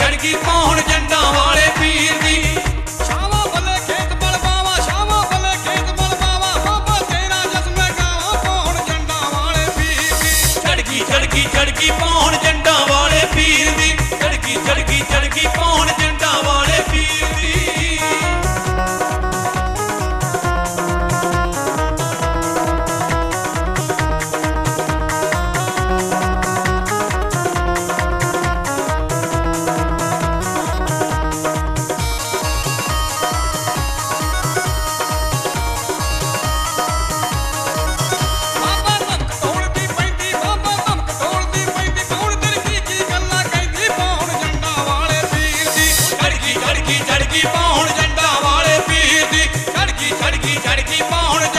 ਜੜਗੀ ਪਾਉਣ ਜੰਡ ਚੜਕੀ ਚੜਕੀ ਚੜਕੀ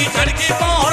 की झड़की पहुँच